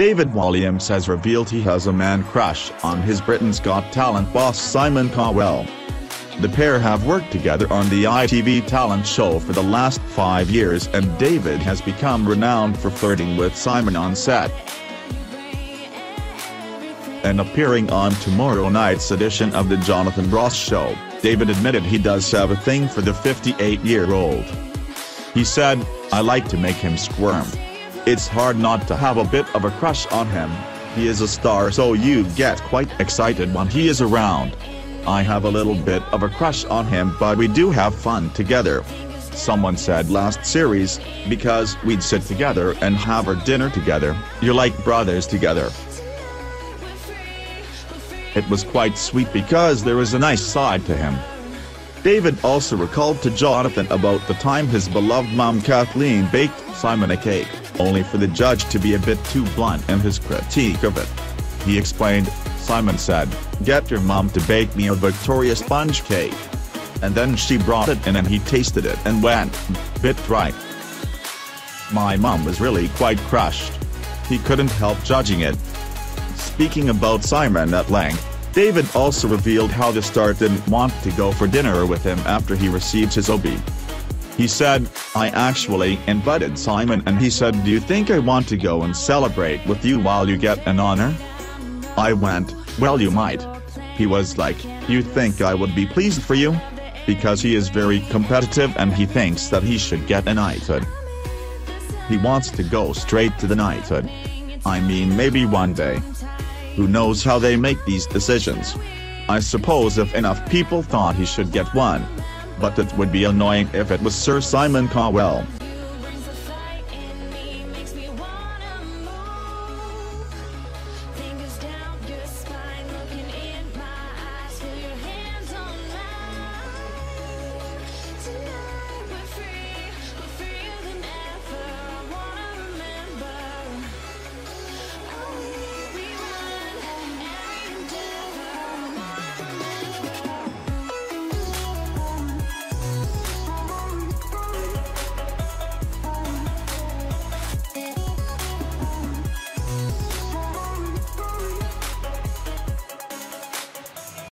David Walliams has revealed he has a man crush on his Britain's Got Talent boss Simon Cowell. The pair have worked together on the ITV talent show for the last five years and David has become renowned for flirting with Simon on set. And appearing on tomorrow night's edition of the Jonathan Ross Show, David admitted he does have a thing for the 58-year-old. He said, I like to make him squirm. It's hard not to have a bit of a crush on him, he is a star so you get quite excited when he is around. I have a little bit of a crush on him but we do have fun together. Someone said last series, because we'd sit together and have our dinner together, you're like brothers together. It was quite sweet because there is a nice side to him. David also recalled to Jonathan about the time his beloved mom Kathleen baked Simon a cake, only for the judge to be a bit too blunt in his critique of it. He explained, Simon said, get your mom to bake me a Victoria sponge cake. And then she brought it in and he tasted it and went, bit dry. My mom was really quite crushed. He couldn't help judging it. Speaking about Simon at length, David also revealed how the star didn't want to go for dinner with him after he received his OBE. He said, I actually invited Simon and he said do you think I want to go and celebrate with you while you get an honor? I went, well you might. He was like, you think I would be pleased for you? Because he is very competitive and he thinks that he should get a knighthood. He wants to go straight to the knighthood. I mean maybe one day. Who knows how they make these decisions. I suppose if enough people thought he should get one. But it would be annoying if it was Sir Simon Cowell.